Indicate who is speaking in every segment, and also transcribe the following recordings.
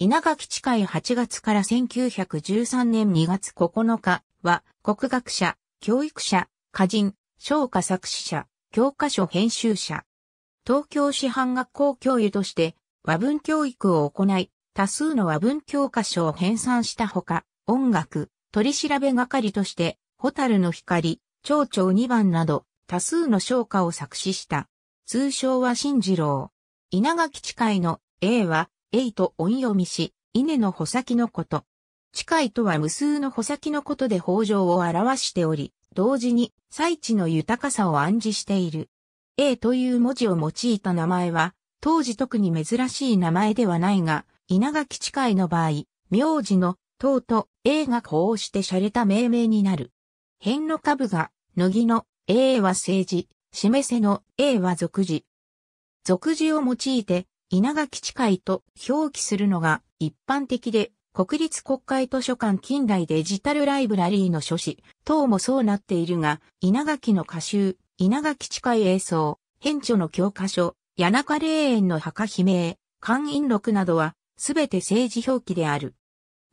Speaker 1: 稲垣近い8月から1913年2月9日は、国学者、教育者、歌人、唱歌作詞者、教科書編集者。東京師範学校教諭として和文教育を行い、多数の和文教科書を編纂したほか、音楽、取り調べ係として、ホタルの光、蝶々二番など、多数の唱歌を作詞した。通称は新次郎。稲垣近いの A は、A と音読みし、稲の穂先のこと。近いとは無数の穂先のことで北条を表しており、同時に、祭地の豊かさを暗示している。A という文字を用いた名前は、当時特に珍しい名前ではないが、稲垣近いの場合、名字の、塔と A がこうして洒落た命名になる。辺の株が、乃木の A は政治、示せの A は俗字。俗字を用いて、稲垣近いと表記するのが一般的で、国立国会図書館近代デジタルライブラリーの書誌等もそうなっているが、稲垣の歌集、稲垣近い映像、編著の教科書、谷中霊園の墓碑名、関陰録などはすべて政治表記である。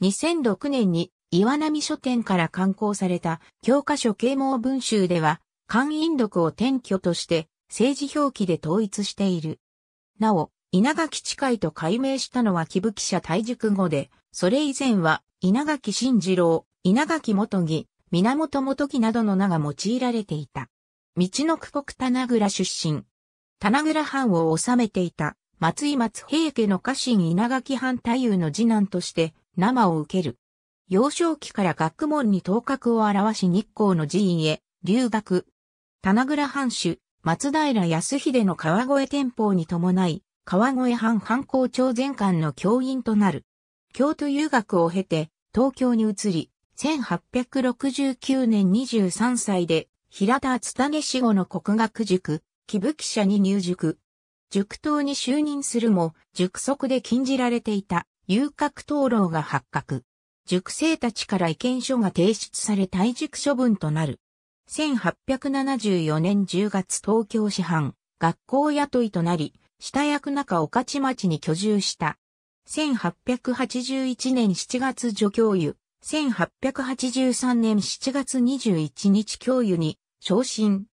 Speaker 1: 2006年に岩波書店から刊行された教科書啓蒙文集では、関陰録を転居として政治表記で統一している。なお、稲垣近いと改名したのは木吹社大塾語で、それ以前は稲垣慎次郎、稲垣元木、源元木などの名が用いられていた。道の区国棚倉出身。棚倉藩を治めていた松井松平家の家臣稲垣藩太夫の次男として生を受ける。幼少期から学問に頭角を表し日光の寺院へ留学。棚倉藩主、松平康秀の川越天保に伴い、川越藩藩校長前官の教員となる。京都遊学を経て、東京に移り、1869年23歳で、平田津種死後の国学塾、木吹社に入塾。塾頭に就任するも、塾則で禁じられていた遊郭討論が発覚。塾生たちから意見書が提出され退塾処分となる。1874年10月東京市販、学校雇いとなり、下役中御徒町に居住した。1881年7月助教諭、1883年7月21日教諭に昇進。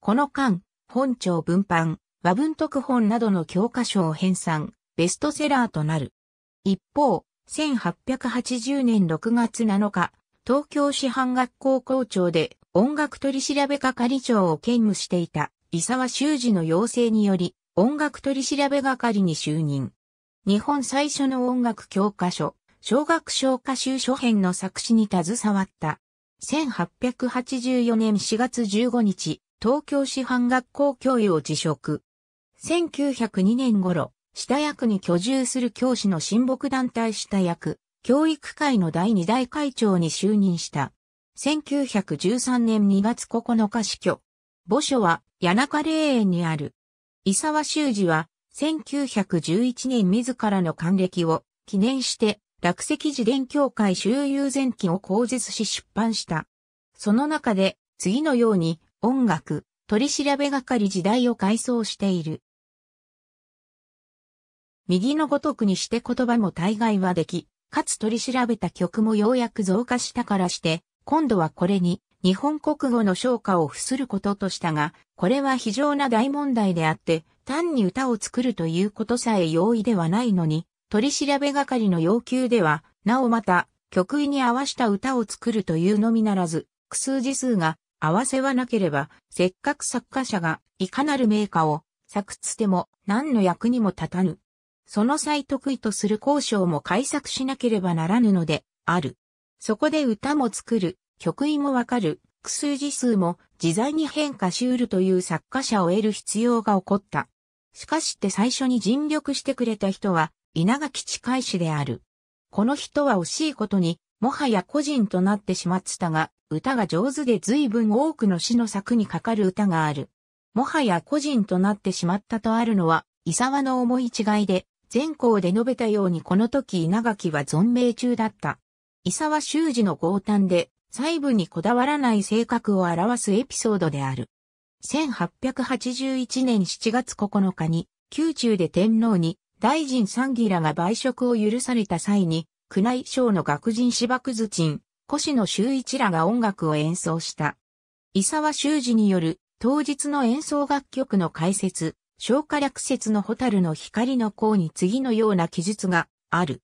Speaker 1: この間、本庁文版、和文特本などの教科書を編纂、ベストセラーとなる。一方、1880年6月7日、東京師範学校校長で音楽取調べ係長を兼務していた、伊沢修二の要請により、音楽取調べ係に就任。日本最初の音楽教科書、小学小歌集書編の作詞に携わった。1884年4月15日、東京師範学校教諭を辞職。1902年頃、下役に居住する教師の親睦団体下役、教育会の第二代会長に就任した。1913年2月9日死去。墓所は谷中霊園にある。伊沢修二は1911年自らの還暦を記念して落石自伝協会周遊前期を口述し出版した。その中で次のように音楽、取調べ係時代を回想している。右のごとくにして言葉も大概はでき、かつ取り調べた曲もようやく増加したからして、今度はこれに日本国語の昇華を付することとしたが、これは非常な大問題であって、単に歌を作るということさえ容易ではないのに、取り調べ係の要求では、なおまた、曲意に合わした歌を作るというのみならず、苦数字数が合わせはなければ、せっかく作家者がいかなる名家を作つても何の役にも立たぬ。その際得意とする交渉も改作しなければならぬので、ある。そこで歌も作る、曲意もわかる、苦数字数も自在に変化し得るという作家者を得る必要が起こった。しかしって最初に尽力してくれた人は、稲垣近い氏である。この人は惜しいことに、もはや個人となってしまってたが、歌が上手で随分多くの詩の作にかかる歌がある。もはや個人となってしまったとあるのは、伊沢の思い違いで、前校で述べたようにこの時稲垣は存命中だった。伊沢修二の豪胆で、細部にこだわらない性格を表すエピソードである。1881年7月9日に、宮中で天皇に大臣三義らが売食を許された際に、宮内省の学人芝久津鎮、越野修一らが音楽を演奏した。伊沢修二による当日の演奏楽曲の解説、消化略説のホタルの光の項に次のような記述がある。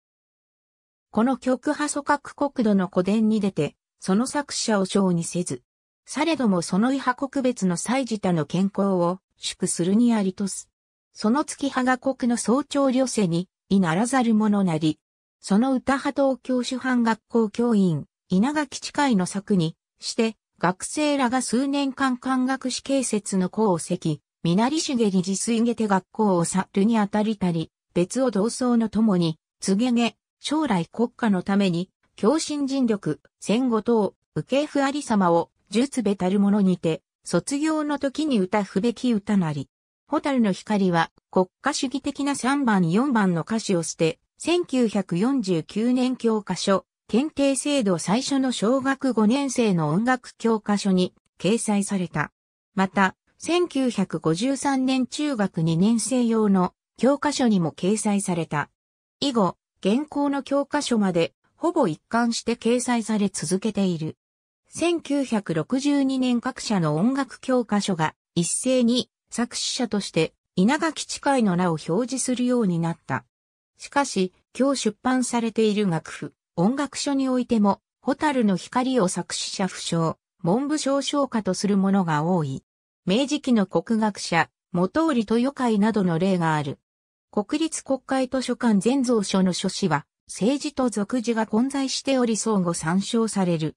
Speaker 1: この曲派祖各国土の古典に出て、その作者を章にせず、されどもその異派国別の祭事他の健康を祝するにありとす。その月派が国の総長旅世に、いならざる者なり。その歌派東京主犯学校教員、稲垣地いの作にして、学生らが数年間漢学史形説の功績、みなりしげに自炊げて学校を去るにあたりたり、別を同窓の共に、告げげ、将来国家のために、強心尽力、戦後等、受け不あり様を、術べたるものにて、卒業の時に歌不べき歌なり。ホタルの光は国家主義的な3番4番の歌詞を捨て、1949年教科書、検定制度最初の小学5年生の音楽教科書に掲載された。また、1953年中学2年生用の教科書にも掲載された。以後、現行の教科書までほぼ一貫して掲載され続けている。1962年各社の音楽教科書が一斉に作詞者として稲垣近いの名を表示するようになった。しかし、今日出版されている楽譜、音楽書においても、ホタルの光を作詞者不詳、文部省唱歌とするものが多い。明治期の国学者、元織豊会などの例がある。国立国会図書館全蔵書の書士は、政治と俗字が混在しており相互参照される。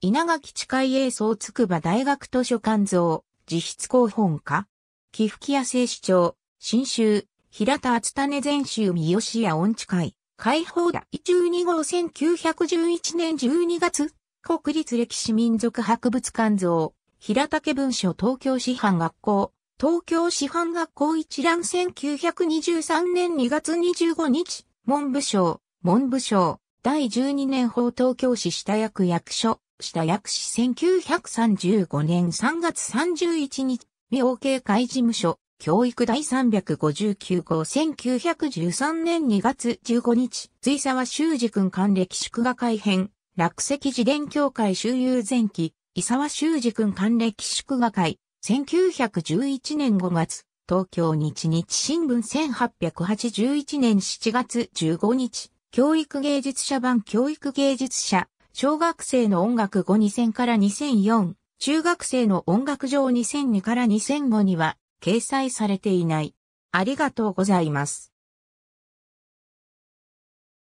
Speaker 1: 稲垣近い栄総筑波大学図書館像、自筆広本家、寄付木屋聖市長、新州、平田厚種全州三好屋音痴会、解放だ12号1911年12月、国立歴史民族博物館像、平竹文書東京師範学校、東京師範学校一覧1923年2月25日、文部省、文部省、第12年法東京市下役役所、下役市1935年3月31日、妙慶会事務所、教育第359号1913年2月15日、随沢修二君還暦祝賀会編、落石自伝協会周遊前期、伊沢修二君還暦祝賀会、1911年5月、東京日日新聞1881年7月15日、教育芸術者版教育芸術者、小学生の音楽後2000から2004、中学生の音楽上2002から2005には掲載されていない。ありがとうございます。